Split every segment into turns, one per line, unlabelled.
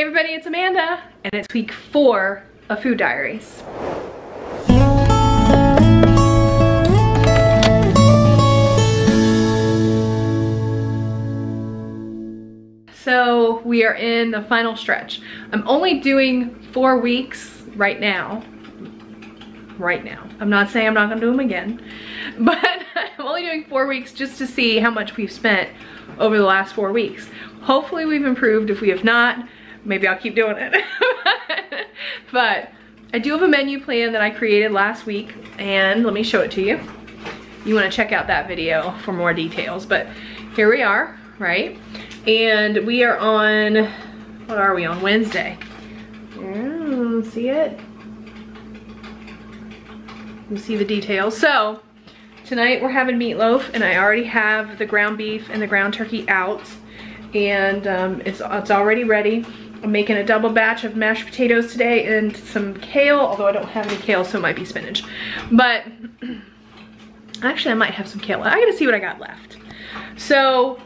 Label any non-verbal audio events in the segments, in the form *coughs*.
Hey everybody, it's Amanda, and it's week four of Food Diaries. So we are in the final stretch. I'm only doing four weeks right now. Right now. I'm not saying I'm not gonna do them again, *laughs* but I'm only doing four weeks just to see how much we've spent over the last four weeks. Hopefully we've improved. If we have not, maybe I'll keep doing it. *laughs* but I do have a menu plan that I created last week and let me show it to you. You wanna check out that video for more details, but here we are, right? And we are on, what are we on, Wednesday. See it? You see the details. So, tonight we're having meatloaf and I already have the ground beef and the ground turkey out and um, it's, it's already ready. I'm making a double batch of mashed potatoes today and some kale, although I don't have any kale, so it might be spinach. But *clears throat* actually I might have some kale. I gotta see what I got left. So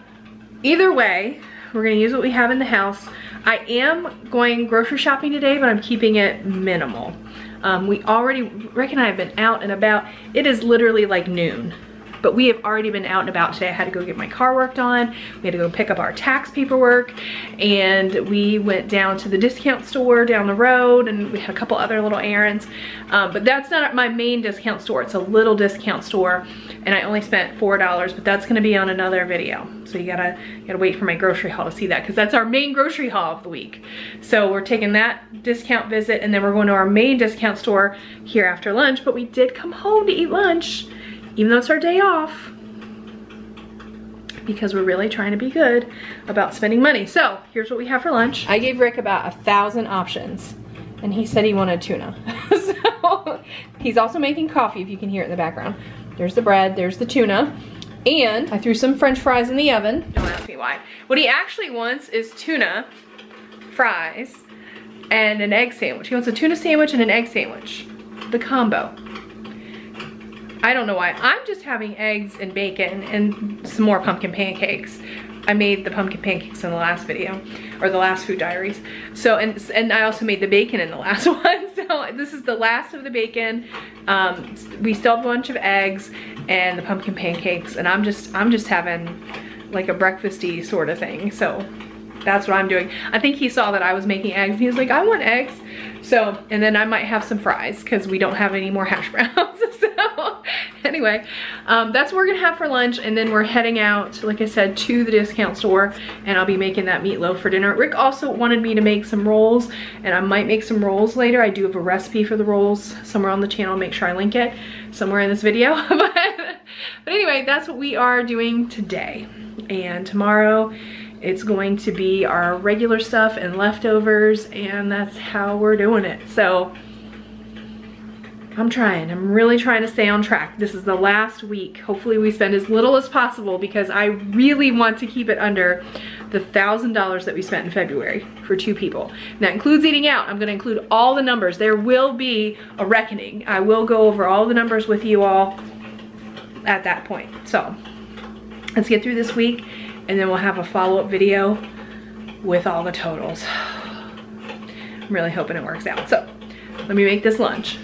either way, we're gonna use what we have in the house. I am going grocery shopping today, but I'm keeping it minimal. Um, we already, Rick and I have been out and about. It is literally like noon but we have already been out and about today. I had to go get my car worked on. We had to go pick up our tax paperwork and we went down to the discount store down the road and we had a couple other little errands. Um, but that's not my main discount store. It's a little discount store and I only spent $4, but that's gonna be on another video. So you gotta, you gotta wait for my grocery haul to see that because that's our main grocery haul of the week. So we're taking that discount visit and then we're going to our main discount store here after lunch, but we did come home to eat lunch even though it's our day off, because we're really trying to be good about spending money. So here's what we have for lunch. I gave Rick about a thousand options and he said he wanted tuna. *laughs* so he's also making coffee if you can hear it in the background. There's the bread, there's the tuna. And I threw some french fries in the oven. Don't ask me why. What he actually wants is tuna, fries, and an egg sandwich. He wants a tuna sandwich and an egg sandwich. The combo. I don't know why. I'm just having eggs and bacon and some more pumpkin pancakes. I made the pumpkin pancakes in the last video, or the last food diaries. So, and, and I also made the bacon in the *laughs* last one. So this is the last of the bacon. Um, we still have a bunch of eggs and the pumpkin pancakes, and I'm just, I'm just having like a breakfasty sort of thing. So that's what I'm doing. I think he saw that I was making eggs. He was like, I want eggs. So, and then I might have some fries because we don't have any more hash browns. *laughs* so anyway, um, that's what we're gonna have for lunch. And then we're heading out, like I said, to the discount store and I'll be making that meatloaf for dinner. Rick also wanted me to make some rolls and I might make some rolls later. I do have a recipe for the rolls somewhere on the channel. Make sure I link it somewhere in this video. *laughs* but, but anyway, that's what we are doing today. And tomorrow, it's going to be our regular stuff and leftovers and that's how we're doing it. So I'm trying, I'm really trying to stay on track. This is the last week. Hopefully we spend as little as possible because I really want to keep it under the $1,000 that we spent in February for two people. And that includes eating out. I'm gonna include all the numbers. There will be a reckoning. I will go over all the numbers with you all at that point. So let's get through this week and then we'll have a follow-up video with all the totals. I'm really hoping it works out. So let me make this lunch.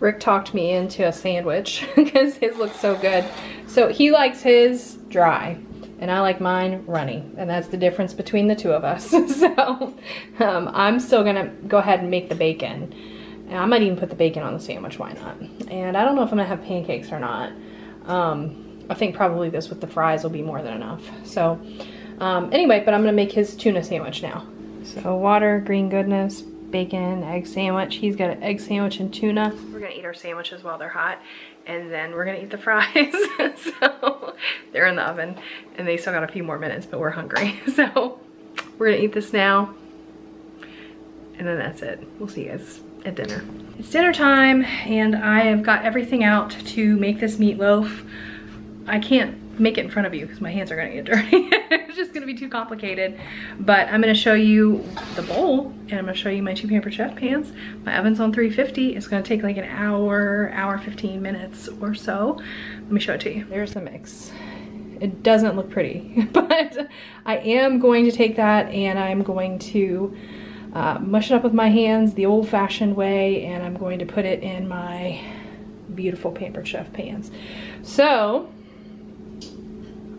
Rick talked me into a sandwich *laughs* because his looks so good. So he likes his dry and I like mine runny and that's the difference between the two of us. *laughs* so um, I'm still gonna go ahead and make the bacon. I might even put the bacon on the sandwich, why not? And I don't know if I'm gonna have pancakes or not. Um, I think probably this with the fries will be more than enough. So um, anyway, but I'm gonna make his tuna sandwich now. So water, green goodness, bacon, egg sandwich. He's got an egg sandwich and tuna. We're gonna eat our sandwiches while they're hot and then we're gonna eat the fries. *laughs* so they're in the oven and they still got a few more minutes, but we're hungry. *laughs* So we're gonna eat this now and then that's it. We'll see you guys at dinner. It's dinner time and I have got everything out to make this meatloaf. I can't make it in front of you because my hands are gonna get dirty. *laughs* it's just gonna be too complicated. But I'm gonna show you the bowl and I'm gonna show you my two pampered chef pans. My oven's on 350. It's gonna take like an hour, hour 15 minutes or so. Let me show it to you. There's the mix. It doesn't look pretty, *laughs* but I am going to take that and I'm going to uh, mush it up with my hands the old fashioned way and I'm going to put it in my beautiful Pampered Chef pans. So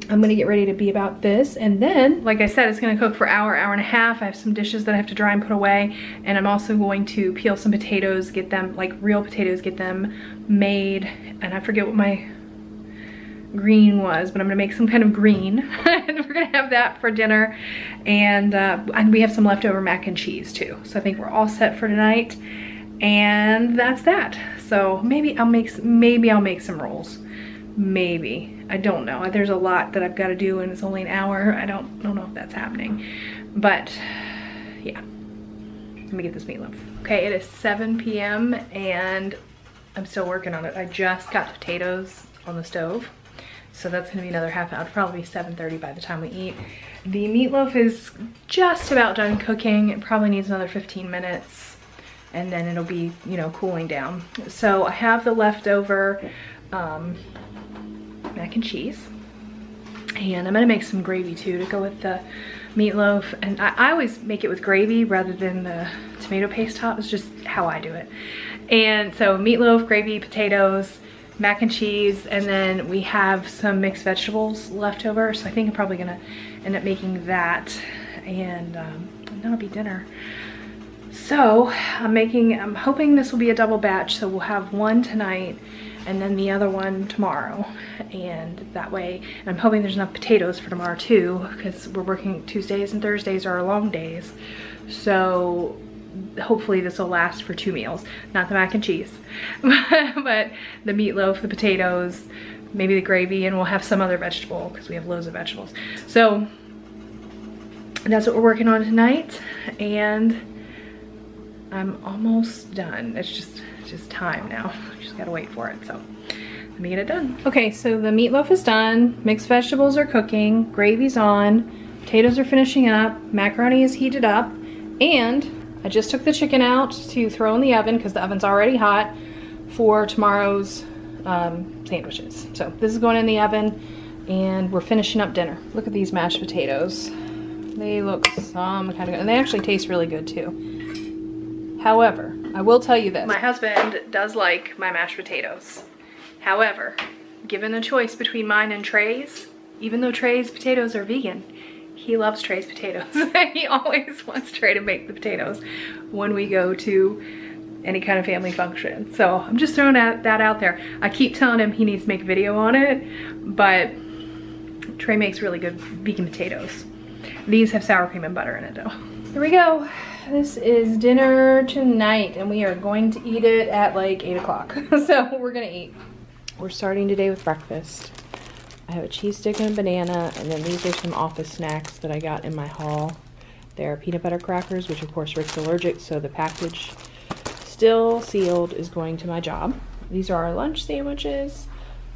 I'm gonna get ready to be about this and then like I said it's gonna cook for hour hour and a half. I have some dishes that I have to dry and put away and I'm also going to peel some potatoes get them like real potatoes get them made and I forget what my green was but I'm gonna make some kind of green *laughs* and we're gonna have that for dinner and uh, and we have some leftover mac and cheese too. So I think we're all set for tonight and that's that. So maybe I'll make maybe I'll make some rolls. Maybe I don't know. There's a lot that I've got to do and it's only an hour. I don't, don't know if that's happening. But yeah, let me get this meatloaf. Okay, it is 7 p.m. and I'm still working on it. I just got potatoes on the stove. So that's gonna be another half hour, probably 7.30 by the time we eat. The meatloaf is just about done cooking. It probably needs another 15 minutes and then it'll be, you know, cooling down. So I have the leftover um, mac and cheese. And I'm gonna make some gravy too to go with the meatloaf. And I, I, always make it with gravy rather than the tomato paste top. It's just how I do it. And so meatloaf, gravy, potatoes, mac and cheese, and then we have some mixed vegetables left over. So I think I'm probably gonna end up making that and um, that'll be dinner. So I'm making, I'm hoping this will be a double batch. So we'll have one tonight and then the other one tomorrow. And that way, and I'm hoping there's enough potatoes for tomorrow too, because we're working Tuesdays and Thursdays are long days. So hopefully this will last for two meals. Not the mac and cheese, *laughs* but the meatloaf, the potatoes, maybe the gravy, and we'll have some other vegetable because we have loads of vegetables. So that's what we're working on tonight. And I'm almost done. It's just, just time now. Gotta wait for it, so let me get it done. Okay, so the meatloaf is done. Mixed vegetables are cooking. Gravy's on. Potatoes are finishing up. Macaroni is heated up. And I just took the chicken out to throw in the oven because the oven's already hot for tomorrow's um, sandwiches. So this is going in the oven and we're finishing up dinner. Look at these mashed potatoes. They look some kind of good, and they actually taste really good too. However, I will tell you this. My husband does like my mashed potatoes. However, given a choice between mine and Trey's, even though Trey's potatoes are vegan, he loves Trey's potatoes. *laughs* he always wants Trey to make the potatoes when we go to any kind of family function. So I'm just throwing that, out there. I keep telling him he needs to make a video on it, but Trey makes really good vegan potatoes. These have sour cream and butter in it though. Here we go this is dinner tonight and we are going to eat it at like 8 o'clock. *laughs* so we're gonna eat. We're starting today with breakfast. I have a cheese stick and a banana and then these are some office snacks that I got in my haul. They're peanut butter crackers, which of course Rick's allergic, so the package still sealed is going to my job. These are our lunch sandwiches,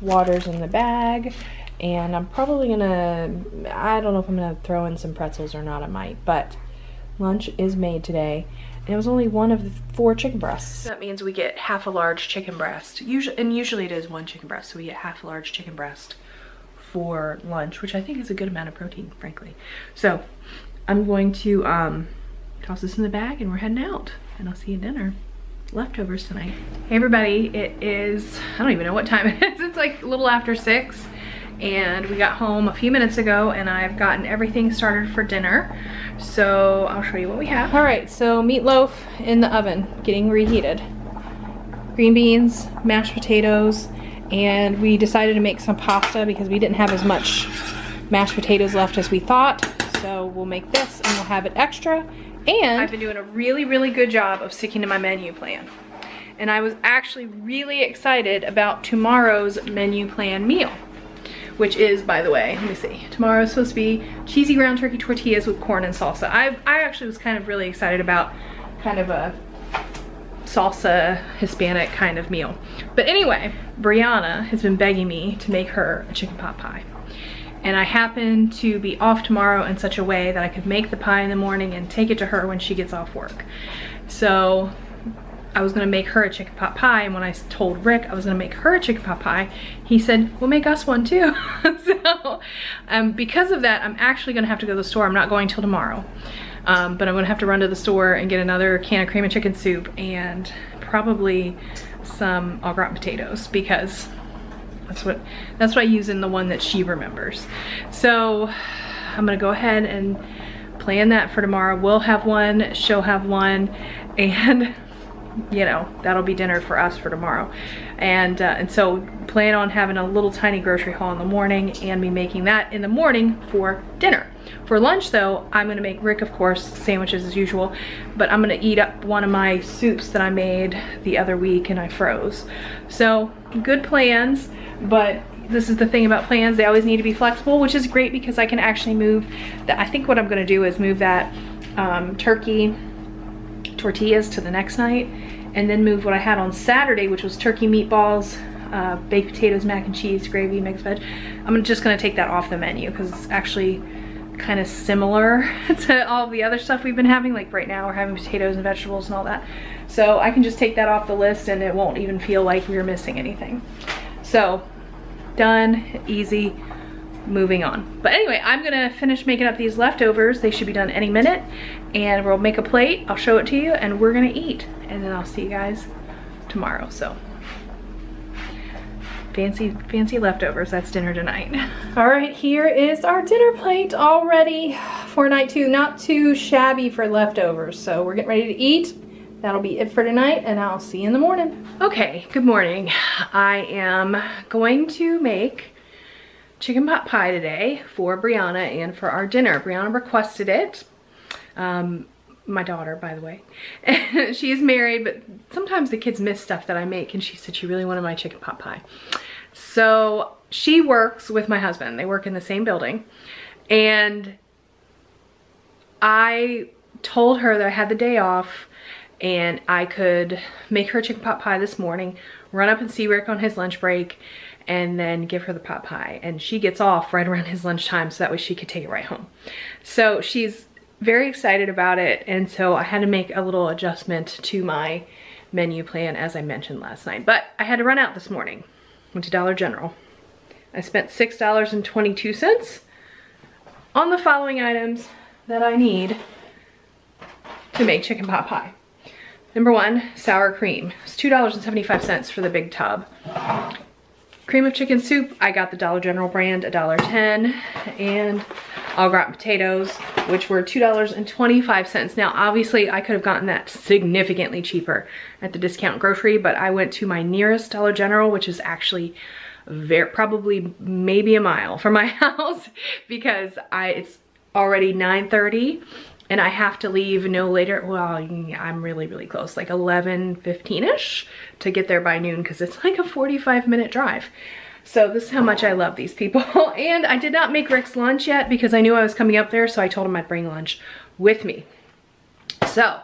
water's in the bag, and I'm probably gonna, I don't know if I'm gonna throw in some pretzels or not, I might, but lunch is made today. And it was only one of the four chicken breasts. That means we get half a large chicken breast. Usually, and usually it is one chicken breast, so we get half a large chicken breast for lunch, which I think is a good amount of protein, frankly. So I'm going to um, toss this in the bag and we're heading out. And I'll see you at dinner. Leftovers tonight. Hey everybody, it is, I don't even know what time it is. *laughs* It's like a little after six and we got home a few minutes ago and I've gotten everything started for dinner. So I'll show you what we have. All right, so meatloaf in the oven getting reheated. Green beans, mashed potatoes, and we decided to make some pasta because we didn't have as much mashed potatoes left as we thought. So we'll make this and we'll have it extra. And I've been doing a really, really good job of sticking to my menu plan. And I was actually really excited about tomorrow's menu plan meal which is, by the way, let me see. Tomorrow is supposed to be cheesy ground turkey tortillas with corn and salsa. I, I actually was kind of really excited about kind of a salsa Hispanic kind of meal. But anyway, Brianna has been begging me to make her a chicken pot pie. And I happen to be off tomorrow in such a way that I could make the pie in the morning and take it to her when she gets off work. So I was gonna make her a chicken pot pie and when I told Rick I was gonna make her a chicken pot pie, he said, well make us one too. *laughs* so um, because of that, I'm actually gonna have to go to the store. I'm not going till tomorrow. Um, but I'm gonna have to run to the store and get another can of cream and chicken soup and probably some au gratin potatoes because that's what that's what I use in the one that she remembers. So I'm gonna go ahead and plan that for tomorrow. We'll have one, she'll have one, and *laughs* you know, that'll be dinner for us for tomorrow. And, uh, and so plan on having a little tiny grocery haul in the morning and me making that in the morning for dinner. For lunch though, I'm gonna make Rick, of course, sandwiches as usual, but I'm gonna eat up one of my soups that I made the other week and I froze. So good plans, but this is the thing about plans, they always need to be flexible, which is great because I can actually move that. I think what I'm gonna do is move that um, turkey tortillas to the next night and then move what I had on Saturday, which was turkey meatballs, uh, baked potatoes, mac and cheese, gravy, mixed veg. I'm just gonna take that off the menu because it's actually kind of similar *laughs* to all the other stuff we've been having. Like right now we're having potatoes and vegetables and all that. So I can just take that off the list and it won't even feel like we are missing anything. So done, easy, moving on. But anyway, I'm gonna finish making up these leftovers. They should be done any minute. And we'll make a plate, I'll show it to you, and we're gonna eat. And then I'll see you guys tomorrow, so. Fancy, fancy leftovers, that's dinner tonight. *laughs* All right, here is our dinner plate all ready for night two. Not too shabby for leftovers, so we're getting ready to eat. That'll be it for tonight, and I'll see you in the morning. Okay, good morning. I am going to make chicken pot pie today for Brianna and for our dinner. Brianna requested it. Um, my daughter, by the way. *laughs* she is married, but sometimes the kids miss stuff that I make, and she said she really wanted my chicken pot pie. So she works with my husband. They work in the same building. And I told her that I had the day off and I could make her chicken pot pie this morning, run up and see Rick on his lunch break, and then give her the pot pie. And she gets off right around his lunchtime so that way she could take it right home. So she's very excited about it. And so I had to make a little adjustment to my menu plan as I mentioned last night. But I had to run out this morning. Went to Dollar General. I spent $6.22 on the following items that I need to make chicken pot pie. Number one, sour cream. It's $2.75 for the big tub. Cream of chicken soup, I got the Dollar General brand, $1.10. And au gratin potatoes, which were $2.25. Now, obviously, I could have gotten that significantly cheaper at the discount grocery, but I went to my nearest Dollar General, which is actually very probably maybe a mile from my *laughs* house because I it's already 9.30 and I have to leave no later, well, I'm really, really close, like 11, 15-ish to get there by noon because it's like a 45 minute drive. So this is how much I love these people. *laughs* and I did not make Rick's lunch yet because I knew I was coming up there, so I told him I'd bring lunch with me. So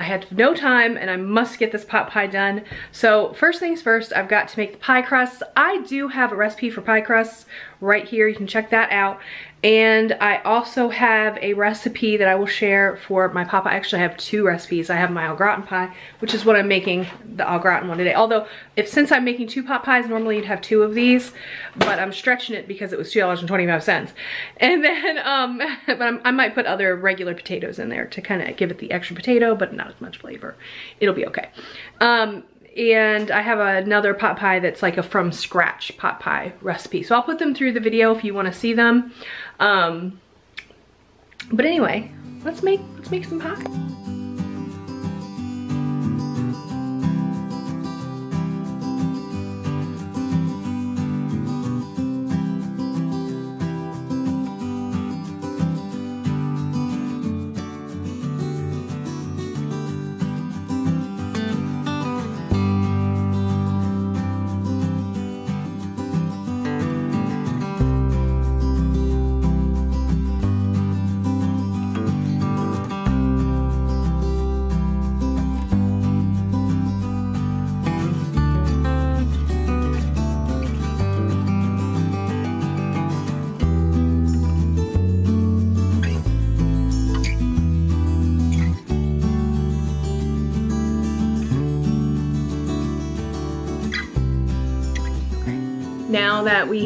I had no time and I must get this pot pie done. So first things first, I've got to make the pie crusts. I do have a recipe for pie crusts right here. You can check that out. And I also have a recipe that I will share for my papa. I actually have two recipes. I have my au gratin pie, which is what I'm making the au gratin one today. Although, if since I'm making two pot pies, normally you'd have two of these, but I'm stretching it because it was $2.25. And *laughs* then, um, *laughs* but I'm, i might put other regular potatoes in there to kind of give it the extra potato, but not as much flavor. It'll be okay. Um, and I have another pot pie that's like a from scratch pot pie recipe. So I'll put them through the video if you want to see them. Um, but anyway, let's make let's make some pie.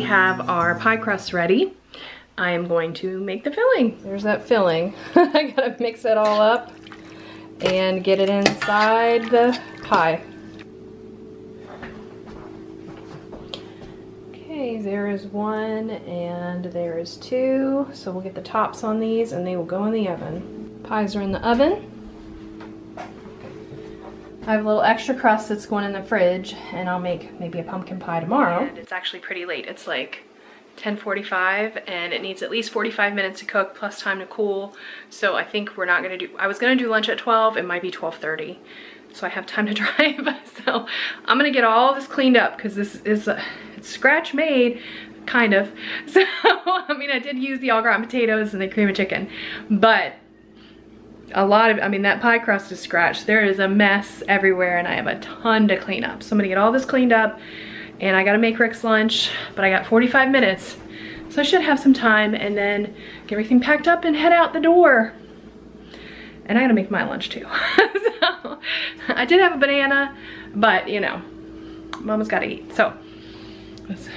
Have our pie crust ready, I am going to make the filling. There's that filling. *laughs* I gotta mix it all up and get it inside the pie. Okay, there is one and there is two. So we'll get the tops on these and they will go in the oven. Pies are in the oven. I have a little extra crust that's going in the fridge and I'll make maybe a pumpkin pie tomorrow. And it's actually pretty late. It's like 10.45 and it needs at least 45 minutes to cook plus time to cool. So I think we're not gonna do, I was gonna do lunch at 12, it might be 12.30. So I have time to *laughs* drive. so I'm gonna get all this cleaned up because this is scratch made, kind of. *laughs* So, I mean, I did use the au gratin potatoes and the cream of chicken, but a lot of, I mean, that pie crust is scratched. There is a mess everywhere and I have a ton to clean up. So I'm gonna get all this cleaned up and I gotta make Rick's lunch, but I got 45 minutes. So I should have some time and then get everything packed up and head out the door. And I gotta make my lunch too. *laughs* so I did have a banana, but you know, mama's gotta eat. So let's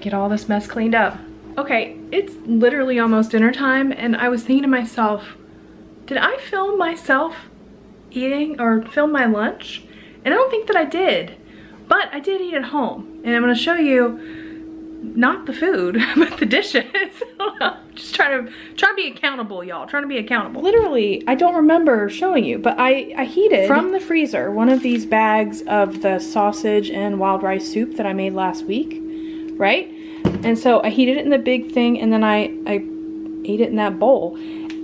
get all this mess cleaned up. Okay, it's literally almost dinner time and I was thinking to myself, did I film myself eating or film my lunch? And I don't think that I did. But I did eat at home and I'm gonna show you not the food, *laughs* but the dishes. *laughs* Just trying to try to be accountable, y'all. Trying to be accountable. Literally, I don't remember showing you, but I, I heated from the freezer one of these bags of the sausage and wild rice soup that I made last week, right? And so I heated it in the big thing and then I, I ate it in that bowl.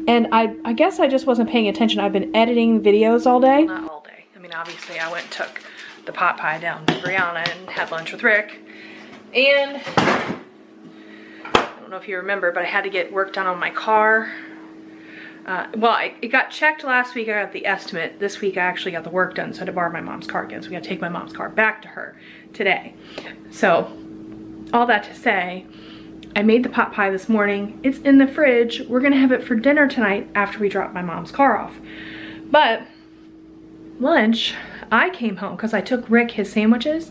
And I, I guess I just wasn't paying attention. I've been editing videos all day. Not all day. I mean, obviously I went and took the pot pie down to Brianna and had lunch with Rick. And I don't know if you remember, but I had to get work done on my car. Uh, well, I, it got checked last week. I got the estimate. This week I actually got the work done, so I had to borrow my mom's car again. So we got to take my mom's car back to her today. So all that to say, I made the pot pie this morning. It's in the fridge. We're gonna have it for dinner tonight after we drop my mom's car off. But lunch, I came home because I took Rick his sandwiches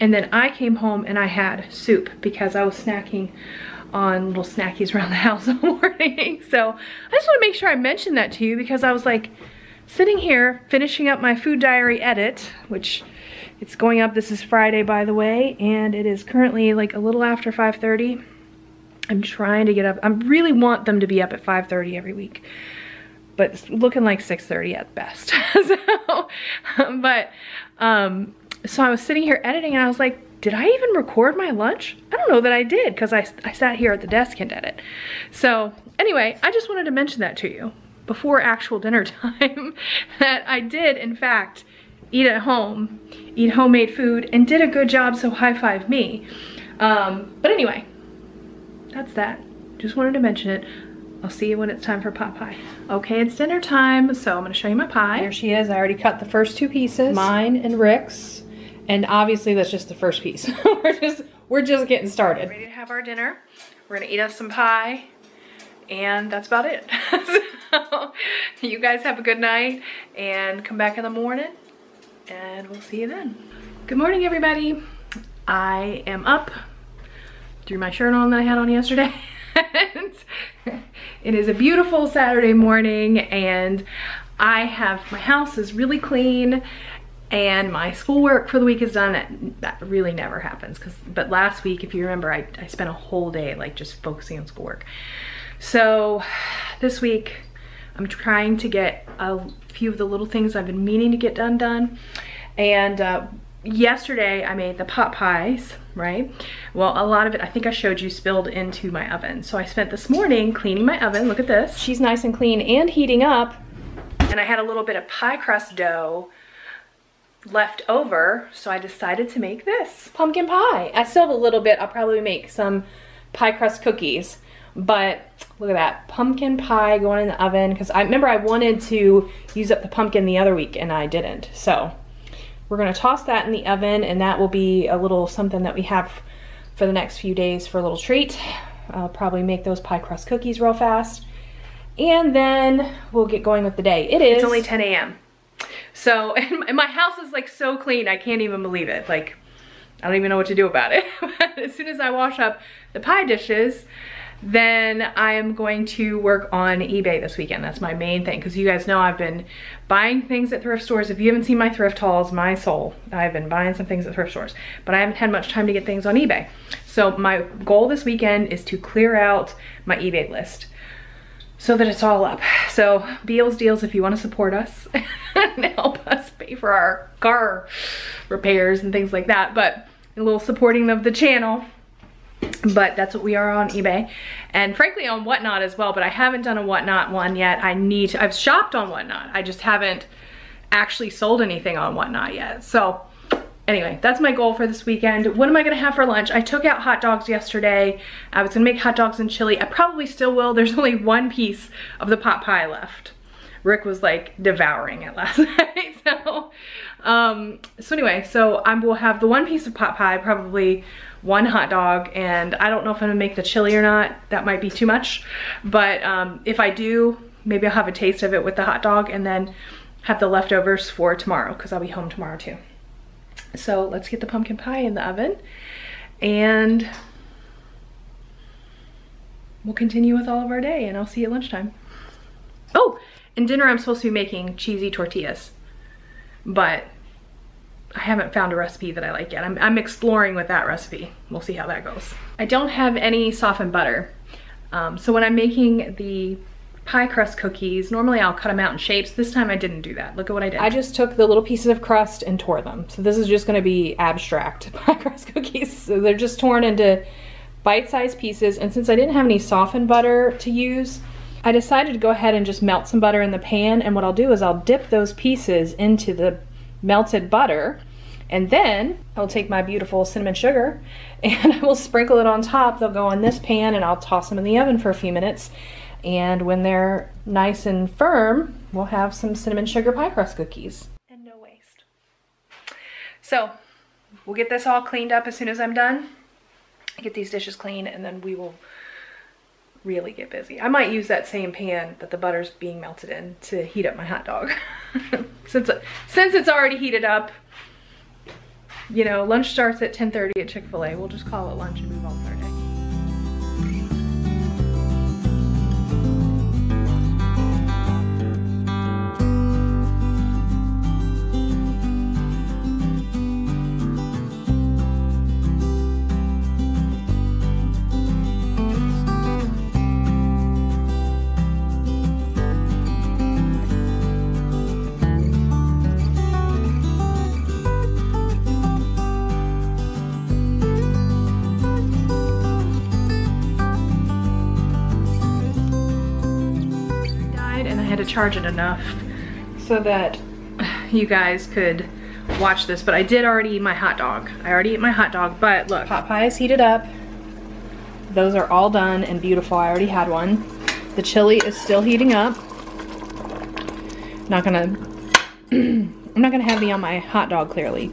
and then I came home and I had soup because I was snacking on little snackies *laughs* around the house all morning. *laughs* So I just want to make sure I mentioned that to you because I was like sitting here finishing up my food diary edit, which it's going up. This is Friday, by the way, and it is currently like a little after 5.30. I'm trying to get up. I really want them to be up at 5.30 every week but it's looking like 6.30 at best. *laughs* so, but, um, so I was sitting here editing and I was like, did I even record my lunch? I don't know that I did because I, I sat here at the desk and did it. So anyway, I just wanted to mention that to you before actual dinner *laughs* time that I did in fact eat at home, eat homemade food and did a good job so high five me. Um, but anyway, that's that. Just wanted to mention it. I'll see you when it's time for pot pie. Okay, it's dinner time, so I'm gonna show you my pie. Here she is, I already cut the first two pieces. Mine and Rick's. And obviously that's just the first piece. *laughs* we're just we're just getting started. Ready to have our dinner. We're gonna eat us some pie. And that's about it. *laughs* so you guys have a good night and come back in the morning and we'll see you then. Good morning everybody. I am up. Threw my shirt on that I had on yesterday. *laughs* it is a beautiful Saturday morning and I have, my house is really clean and my schoolwork for the week is done. That, really never happens. Cause, but last week, if you remember, I, I spent a whole day like just focusing on schoolwork. So this week, I'm trying to get a few of the little things I've been meaning to get done done. And uh, yesterday I made the pot pies, right? Well, a lot of it, I think I showed you, spilled into my oven. So I spent this morning cleaning my oven. Look at this. She's nice and clean and heating up. And I had a little bit of pie crust dough left over, so I decided to make this pumpkin pie. I still have a little bit. I'll probably make some pie crust cookies. But look at that, pumpkin pie going in the oven. Because I remember I wanted to use up the pumpkin the other week and I didn't. So we're gonna toss that in the oven and that will be a little something that we have for the next few days for a little treat. I'll probably make those pie crust cookies real fast. And then we'll get going with the day. It is- It's only 10 a.m. So, *laughs* and my house is like so clean, I can't even believe it. Like, I don't even know what to do about it. *laughs* as soon as I wash up the pie dishes, then I am going to work on eBay this weekend. That's my main thing because you guys know I've been buying things at thrift stores. If you haven't seen my thrift hauls, my soul, I've been buying some things at thrift stores, but I haven't had much time to get things on eBay. So my goal this weekend is to clear out my eBay list so that it's all up. So Bealles Deals, if you want to support us *laughs* and help us pay for our car repairs and things like that, but a little supporting of the channel, but that's what we are on eBay. And frankly on whatnot as well but I haven't done a whatnot one yet. I need to I've shopped on whatnot. I just haven't actually sold anything on whatnot yet. So anyway that's my goal for this weekend. What am I gonna have for lunch? I took out hot dogs yesterday. I was gonna make hot dogs and chili. I probably still will. There's only one piece of the pot pie left. Rick was like devouring it last *laughs* night so um so anyway so I will have the one piece of pot pie probably one hot dog and I don't know if I'm gonna make the chili or not. That might be too much. But um, if I do, maybe I'll have a taste of it with the hot dog and then have the leftovers for tomorrow because I'll be home tomorrow too. So let's get the pumpkin pie in the oven and we'll continue with all of our day and I'll see you at lunchtime. Oh, and dinner I'm supposed to be making cheesy tortillas, but I haven't found a recipe that I like yet. I'm, I'm exploring with that recipe. We'll see how that goes. I don't have any softened butter. Um, so when I'm making the pie crust cookies, normally I'll cut them out in shapes. This time I didn't do that. Look at what I did. I just took the little pieces of crust and tore them. So this is just gonna be abstract *laughs* pie crust cookies. So they're just torn into bite-sized pieces. And since I didn't have any softened butter to use, I decided to go ahead and just melt some butter in the pan. And what I'll do is I'll dip those pieces into the melted butter and then I'll take my beautiful cinnamon sugar and *laughs* I will sprinkle it on top. They'll go on this pan and I'll toss them in the oven for a few minutes. And when they're nice and firm, we'll have some cinnamon sugar pie crust cookies. And no waste. So we'll get this all cleaned up as soon as I'm done. Get these dishes clean and then we will really get busy. I might use that same pan that the butter's being melted in to heat up my hot dog. *laughs* since, since it's already heated up, you know, lunch starts at 10.30 at Chick-fil-A. We'll just call it lunch and move on with our day. Charge it enough so that you guys could watch this, but I did already eat my hot dog. I already ate my hot dog, but look, pot pie is heated up. Those are all done and beautiful. I already had one. The chili is still heating up. Not gonna, *clears throat* I'm not gonna have any on my hot dog clearly.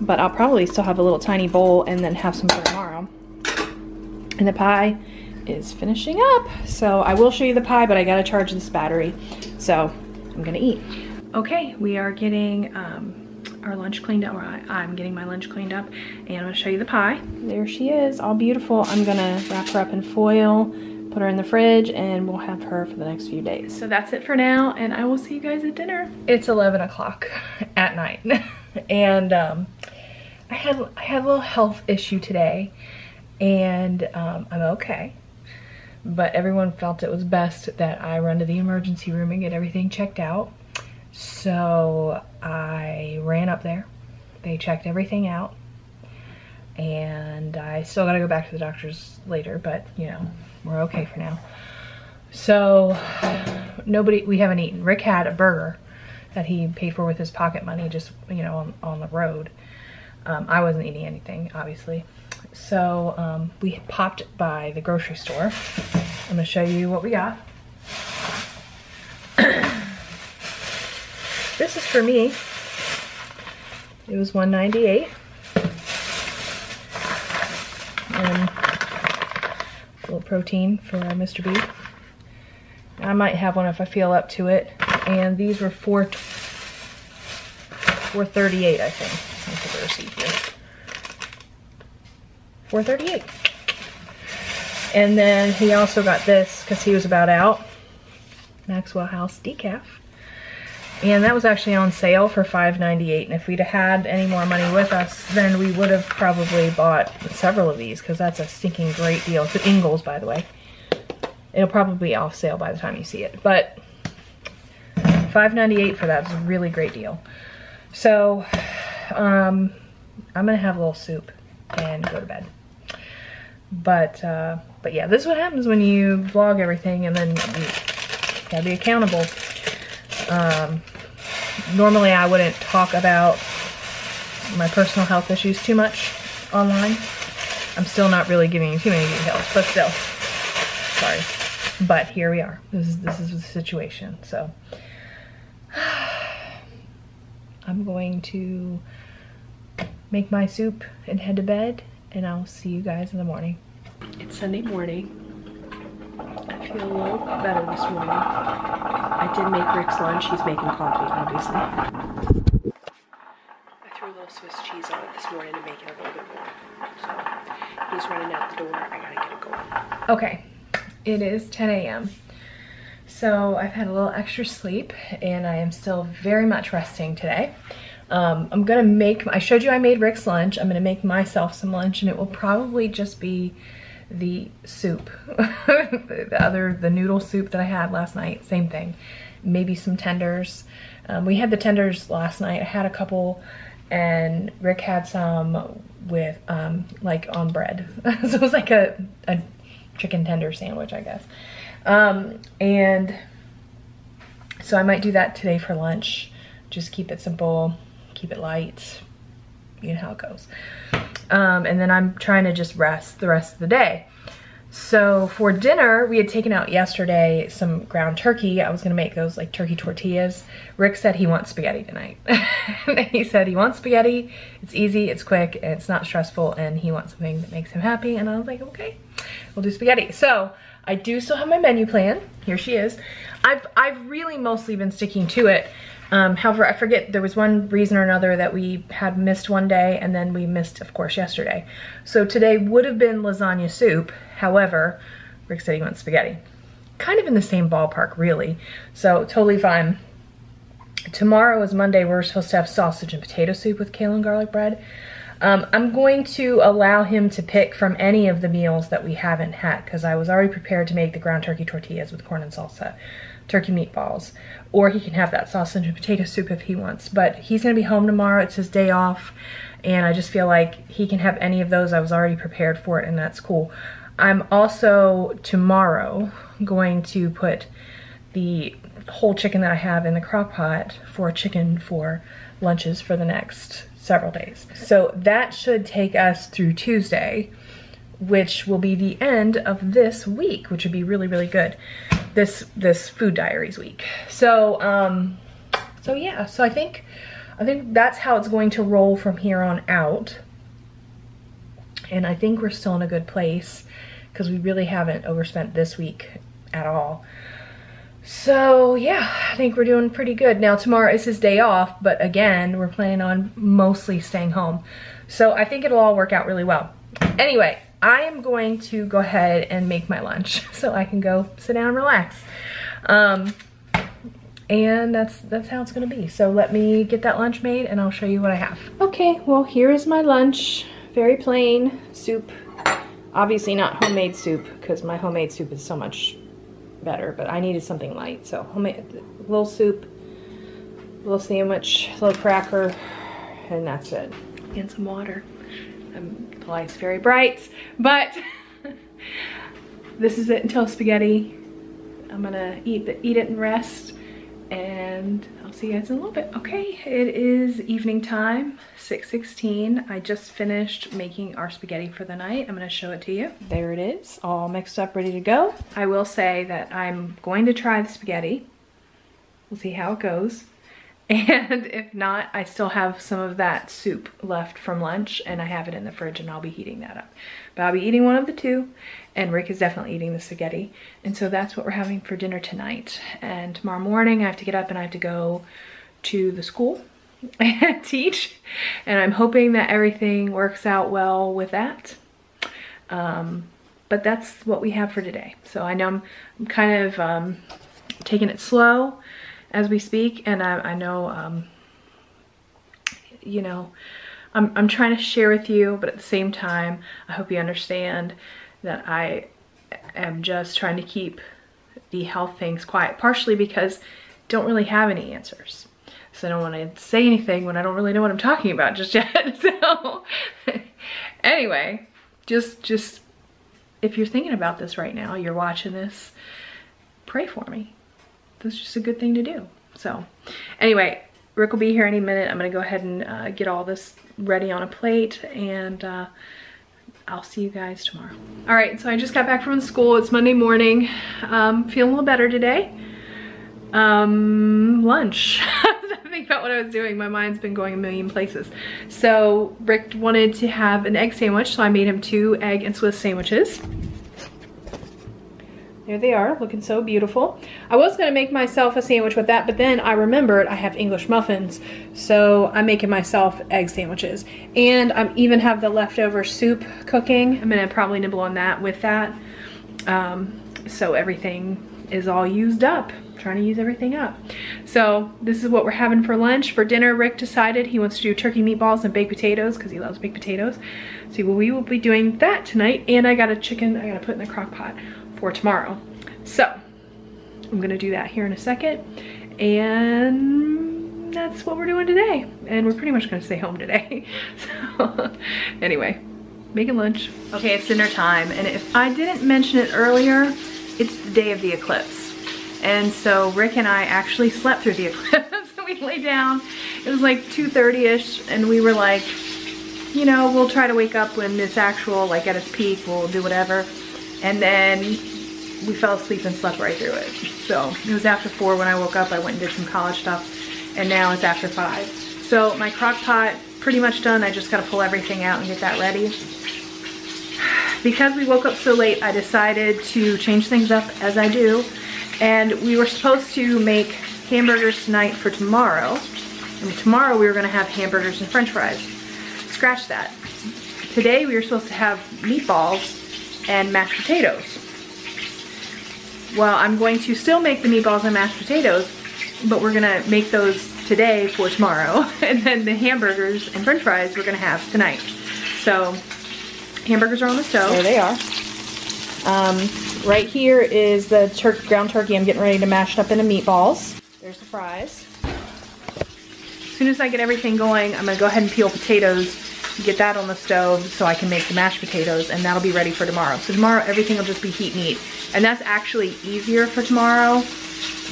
But I'll probably still have a little tiny bowl and then have some for tomorrow. And the pie is finishing up. So I will show you the pie, but I gotta charge this battery. So I'm gonna eat. Okay, we are getting um, our lunch cleaned up, or I, am getting my lunch cleaned up, and I'm gonna show you the pie. There she is, all beautiful. I'm gonna wrap her up in foil, put her in the fridge, and we'll have her for the next few days. So that's it for now, and I will see you guys at dinner. It's 11 o'clock at night, *laughs* and um, I had I had a little health issue today, and um, I'm okay but everyone felt it was best that I run to the emergency room and get everything checked out. So I ran up there. They checked everything out. And I still gotta go back to the doctor's later, but you know, we're okay for now. So nobody, we haven't eaten. Rick had a burger that he paid for with his pocket money just, you know, on, on the road. Um, I wasn't eating anything, obviously. So um, we popped by the grocery store. I'm gonna show you what we got. *coughs* this is for me. It was 198 and a little protein for Mr. B. I might have one if I feel up to it. And these were 4, 438, I think. Receipt here. 438. And then he also got this because he was about out. Maxwell House decaf. And that was actually on sale for $5.98. And if we'd had any more money with us, then we would have probably bought several of these because that's a stinking great deal. It's Ingles, by the way. It'll probably be off sale by the time you see it. But $5.98 for that is a really great deal. So um, I'm gonna have a little soup and go to bed. But uh, but yeah, this is what happens when you vlog everything and then you gotta be accountable. Um, normally I wouldn't talk about my personal health issues too much online. I'm still not really giving you too many details, but still, sorry. But here we are. This is this is the situation. So *sighs* I'm going to make my soup and head to bed and I'll see you guys in the morning. It's Sunday morning. I feel a little better this morning. I did make Rick's lunch. He's making coffee, obviously. I threw a little Swiss cheese on it this morning to make it a little bit more. So he's running out the door. I gotta get it going. Okay, it is 10 a.m. So I've had a little extra sleep and I am still very much resting today. Um, I'm gonna make, I showed you I made Rick's lunch. I'm gonna make myself some lunch and it will probably just be the soup. *laughs* the other, the noodle soup that I had last night, same thing. Maybe some tenders. Um, we had the tenders last night. I had a couple and Rick had some with um, like on bread. *laughs* so it was like a, a chicken tender sandwich, I guess. Um, and so I might do that today for lunch. Just keep it simple, keep it light, you know how it goes. Um, and then I'm trying to just rest the rest of the day. So for dinner, we had taken out yesterday some ground turkey. I was gonna make those like turkey tortillas. Rick said he wants spaghetti tonight. *laughs* he said he wants spaghetti. It's easy, it's quick, and it's not stressful, and he wants something that makes him happy. And I was like, okay, we'll do spaghetti. So I do still have my menu plan. Here she is. I've, I've really mostly been sticking to it. Um, however, I forget, there was one reason or another that we had missed one day and then we missed, of course, yesterday. So today would have been lasagna soup. However, Rick said he wants spaghetti. Kind of in the same ballpark, really. So totally fine. Tomorrow is Monday. We're supposed to have sausage and potato soup with kale and garlic bread. Um, I'm going to allow him to pick from any of the meals that we haven't had because I was already prepared to make the ground turkey tortillas with corn and salsa, turkey meatballs, or he can have that sausage and potato soup if he wants. But he's going to be home tomorrow. It's his day off, and I just feel like he can have any of those. I was already prepared for it, and that's cool. I'm also tomorrow going to put the whole chicken that I have in the crock pot for chicken for lunches for the next several days. So that should take us through Tuesday, which will be the end of this week, which would be really, really good. This this food diaries week. So um so yeah, so I think I think that's how it's going to roll from here on out. And I think we're still in a good place because we really haven't overspent this week at all. So yeah, I think we're doing pretty good. Now tomorrow is his day off, but again, we're planning on mostly staying home. So I think it'll all work out really well. Anyway, I am going to go ahead and make my lunch *laughs* so I can go sit down and relax. Um, and that's that's how it's gonna be. So let me get that lunch made and I'll show you what I have. Okay, well here is my lunch. Very plain soup. Obviously not homemade soup because my homemade soup is so much better, but I needed something light. So homemade little soup, little sandwich, a little cracker, and that's it. And some water. Um, the light's very bright, but *laughs* this is it until spaghetti. I'm gonna eat, the, eat it and rest and I'll see you guys in a little bit. Okay, it is evening time, 6.16. I just finished making our spaghetti for the night. I'm gonna show it to you. There it is, all mixed up, ready to go. I will say that I'm going to try the spaghetti. We'll see how it goes. And if not, I still have some of that soup left from lunch and I have it in the fridge and I'll be heating that up. But I'll be eating one of the two and Rick is definitely eating the spaghetti. And so that's what we're having for dinner tonight. And tomorrow morning I have to get up and I have to go to the school *laughs* and teach. And I'm hoping that everything works out well with that. Um, but that's what we have for today. So I know I'm, I'm kind of um, taking it slow as we speak, and I, I know, um, you know, I'm, I'm trying to share with you, but at the same time, I hope you understand that I am just trying to keep the health things quiet, partially because I don't really have any answers. So I don't want to say anything when I don't really know what I'm talking about just *laughs* yet. so *laughs* anyway, just, just if you're thinking about this right now, you're watching this, pray for me. That's just a good thing to do. So anyway, Rick will be here any minute. I'm gonna go ahead and uh, get all this ready on a plate and uh, I'll see you guys tomorrow. All right, so I just got back from school. It's Monday morning. Um, feeling a little better today. Um, lunch. *laughs* I think about what I was doing. My mind's been going a million places. So Rick wanted to have an egg sandwich, so I made him two egg and Swiss sandwiches. There they are, looking so beautiful. I was gonna make myself a sandwich with that, but then I remembered I have English muffins, so I'm making myself egg sandwiches. And I even have the leftover soup cooking. I'm gonna probably nibble on that with that. Um, so everything is all used up trying to use everything up. So this is what we're having for lunch. For dinner, Rick decided he wants to do turkey meatballs and baked potatoes because he loves baked potatoes. So we will be doing that tonight. And I got a chicken I gotta put in the crock pot for tomorrow. So I'm gonna do that here in a second. And that's what we're doing today. And we're pretty much gonna stay home today. *laughs* So anyway, making lunch. Okay, it's dinner time. And if I didn't mention it earlier, it's the day of the eclipse. And so Rick and I actually slept through the *laughs* eclipse. we lay down, it was like 2.30ish and we were like, you know, we'll try to wake up when it's actual, like at its peak, we'll do whatever. And then we fell asleep and slept right through it. So it was after four when I woke up, I went and did some college stuff and now it's after five. So my crock pot, pretty much done. I just gotta pull everything out and get that ready. Because we woke up so late, I decided to change things up as I do and we were supposed to make hamburgers tonight for tomorrow. And tomorrow we were gonna have hamburgers and french fries. Scratch that. Today we were supposed to have meatballs and mashed potatoes. Well, I'm going to still make the meatballs and mashed potatoes, but we're gonna make those today for tomorrow. *laughs* And then the hamburgers and french fries we're gonna have tonight. So, hamburgers are on the stove. There they are. Um, right here is the tur ground turkey I'm getting ready to mash it up into meatballs. There's the fries. As soon as I get everything going, I'm gonna go ahead and peel potatoes, get that on the stove so I can make the mashed potatoes and that'll be ready for tomorrow. So tomorrow everything will just be heat meat. And that's actually easier for tomorrow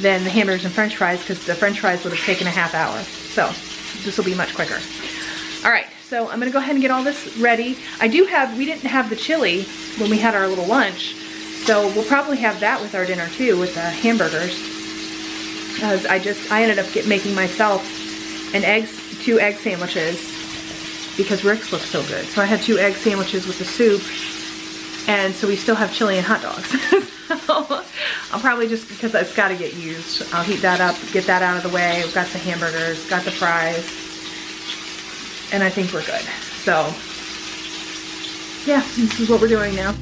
than the hamburgers and french fries because the french fries would have taken a half hour. So this will be much quicker. All right, so I'm gonna go ahead and get all this ready. I do have, we didn't have the chili when we had our little lunch, so we'll probably have that with our dinner too, with the hamburgers. Because I just, I ended up get, making myself an eggs, two egg sandwiches because Rick's looks so good. So I had two egg sandwiches with the soup and so we still have chili and hot dogs. *laughs* so I'll probably just, because it's got to get used, I'll heat that up, get that out of the way. We've got the hamburgers, got the fries, and I think we're good. So yeah, this is what we're doing now.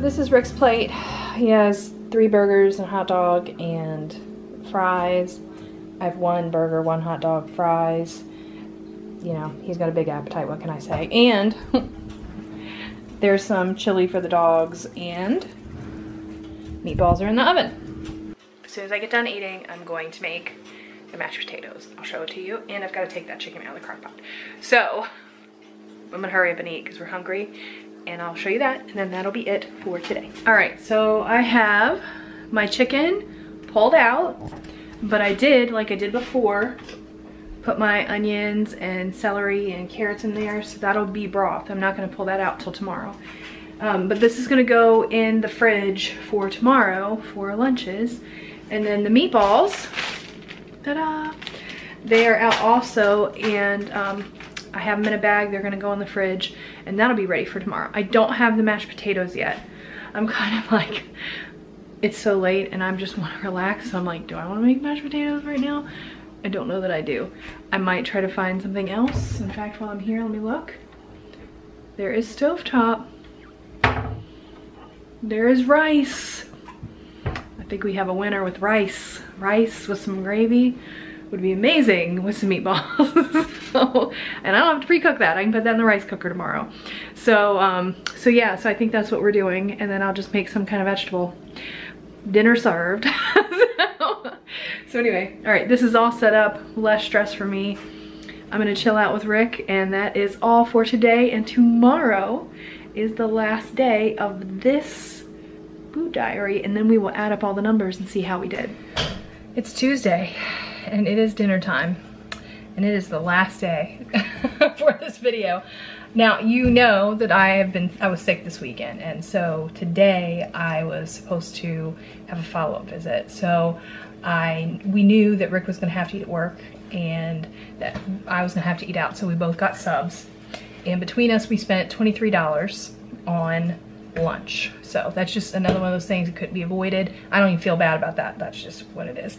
This is Rick's plate. He has three burgers and a hot dog and fries. I have one burger, one hot dog, fries. You know, he's got a big appetite, what can I say? And *laughs* there's some chili for the dogs and meatballs are in the oven. As soon as I get done eating, I'm going to make the mashed potatoes. I'll show it to you. And I've got to take that chicken out of the crock pot. So, I'm gonna hurry up and eat because we're hungry and I'll show you that and then that'll be it for today. All right, so I have my chicken pulled out, but I did, like I did before, put my onions and celery and carrots in there, so that'll be broth. I'm not gonna pull that out till tomorrow. Um, but this is gonna go in the fridge for tomorrow for lunches. And then the meatballs, Ta-da! They are out also and um, I have them in a bag. They're gonna go in the fridge and that'll be ready for tomorrow. I don't have the mashed potatoes yet. I'm *laughs* kind of like, it's so late and I just wanna relax. So I'm like, do I wanna make mashed potatoes right now? I don't know that I do. I might try to find something else. In fact, while I'm here, let me look. There is stovetop. There is rice. I think we have a winner with rice. Rice with some gravy would be amazing with some meatballs. *laughs* so, and I don't have to pre-cook that. I can put that in the rice cooker tomorrow. So, um, so yeah, so I think that's what we're doing. And then I'll just make some kind of vegetable dinner served. *laughs* so, so anyway, all right, this is all set up, less stress for me. I'm gonna chill out with Rick and that is all for today. And tomorrow is the last day of this food diary and then we will add up all the numbers and see how we did. It's Tuesday and it is dinner time and it is the last day *laughs* for this video. Now, you know that I have been, I was sick this weekend, and so today I was supposed to have a follow-up visit. So I, we knew that Rick was gonna have to eat at work and that I was gonna have to eat out, so we both got subs. And between us, we spent $23 on lunch. So that's just another one of those things that couldn't be avoided. I don't even feel bad about that. That's just what it is.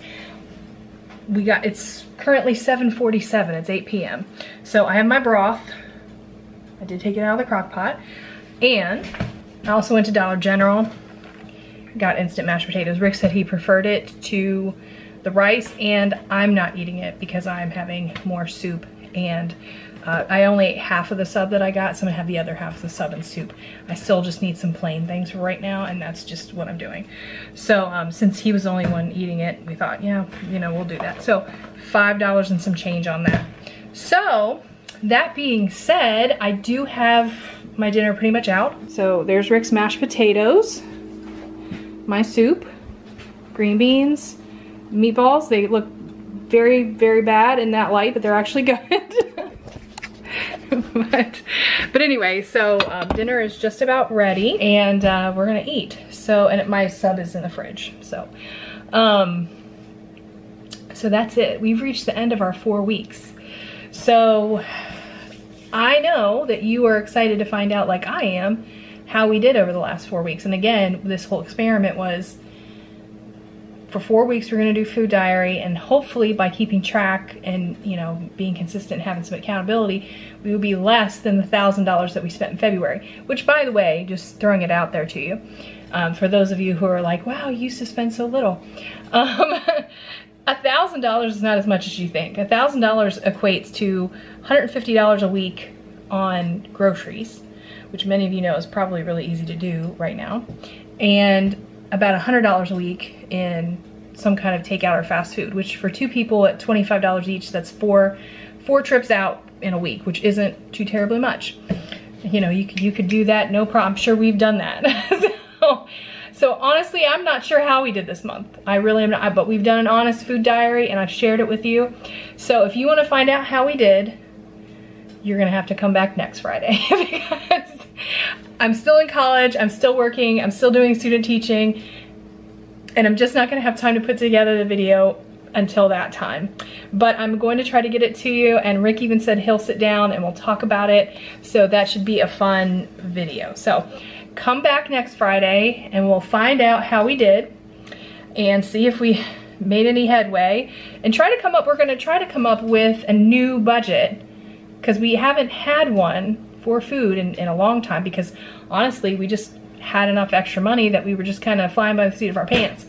We got, it's currently 7.47, it's 8 p.m. So I have my broth. I did take it out of the crock pot. And I also went to Dollar General, got instant mashed potatoes. Rick said he preferred it to the rice and I'm not eating it because I'm having more soup and uh, I only ate half of the sub that I got, so I'm gonna have the other half of the sub and soup. I still just need some plain things right now, and that's just what I'm doing. So um, since he was the only one eating it, we thought, yeah, you know, we'll do that. So $5 and some change on that. So that being said, I do have my dinner pretty much out. So there's Rick's mashed potatoes, my soup, green beans, meatballs. They look very, very bad in that light, but they're actually *laughs* good. *laughs* but, but anyway, so um, dinner is just about ready and uh, we're gonna eat. So, and my sub is in the fridge. So, um, so that's it. We've reached the end of our four weeks. So I know that you are excited to find out like I am how we did over the last four weeks. And again, this whole experiment was for four weeks we're going to do food diary and hopefully by keeping track and you know being consistent and having some accountability we will be less than the thousand dollars that we spent in February which by the way just throwing it out there to you um, for those of you who are like wow you used to spend so little. *laughs* Um, a thousand dollars is not as much as you think. A thousand dollars equates to $150 a week on groceries which many of you know is probably really easy to do right now. And about $100 a week in some kind of takeout or fast food, which for two people at $25 each, that's four, four trips out in a week, which isn't too terribly much. You know, you could, you could do that, no problem. I'm sure we've done that. *laughs* so, so honestly, I'm not sure how we did this month. I really am not, but we've done an honest food diary and I've shared it with you. So if you wanna find out how we did, you're gonna have to come back next Friday *laughs* because I'm still in college, I'm still working, I'm still doing student teaching, and I'm just not gonna have time to put together the video until that time. But I'm going to try to get it to you, and Rick even said he'll sit down and we'll talk about it, so that should be a fun video. So come back next Friday and we'll find out how we did and see if we made any headway and try to come up, we're gonna try to come up with a new budget because we haven't had one for food in, in a long time because honestly, we just had enough extra money that we were just kind of flying by the seat of our pants.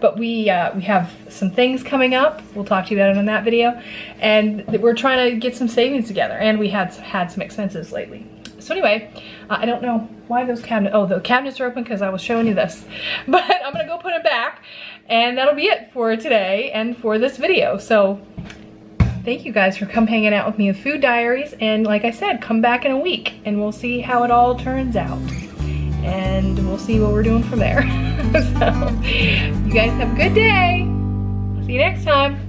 But we uh, we have some things coming up. We'll talk to you about it in that video. And we're trying to get some savings together. And we had had some expenses lately. So anyway, uh, I don't know why those cabinets, oh, the cabinets are open because I was showing you this. *laughs* But I'm gonna go put it back. And that'll be it for today and for this video. So thank you guys for come hanging out with me with Food Diaries. And like I said, come back in a week and we'll see how it all turns out. And we'll see what we're doing from there. *laughs* so, you guys have a good day. See you next time.